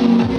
Thank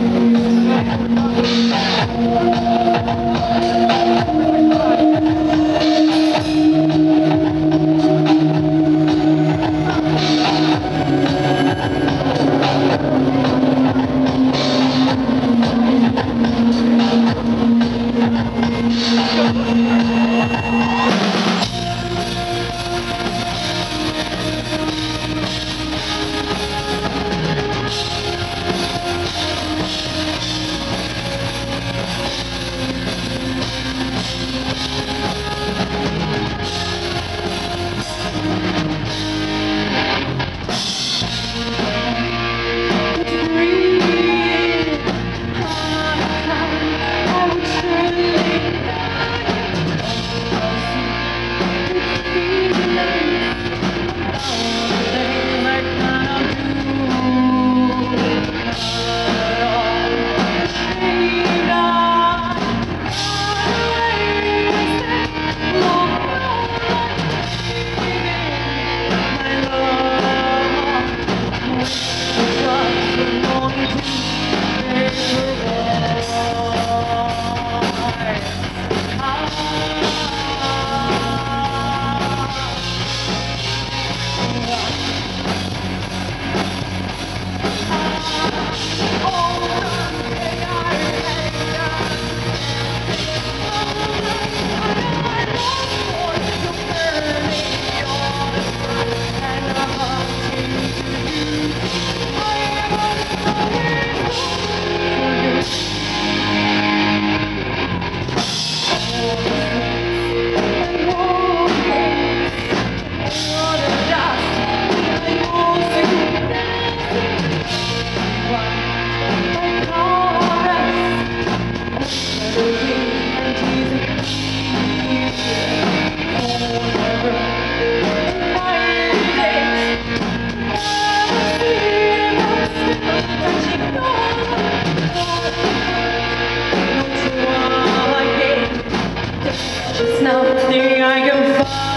nothing I can find.